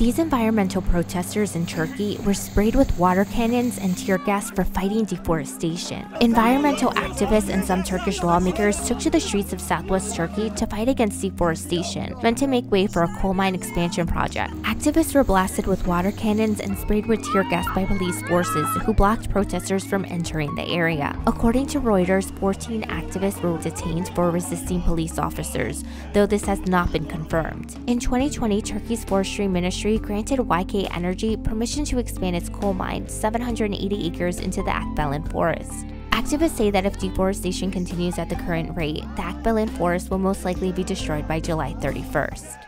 These environmental protesters in Turkey were sprayed with water cannons and tear gas for fighting deforestation. Environmental activists and some Turkish lawmakers took to the streets of southwest Turkey to fight against deforestation, meant to make way for a coal mine expansion project. Activists were blasted with water cannons and sprayed with tear gas by police forces who blocked protesters from entering the area. According to Reuters, 14 activists were detained for resisting police officers, though this has not been confirmed. In 2020, Turkey's forestry ministry granted YK Energy permission to expand its coal mine 780 acres into the Akbelen forest. Activists say that if deforestation continues at the current rate, the Akbelen forest will most likely be destroyed by July 31st.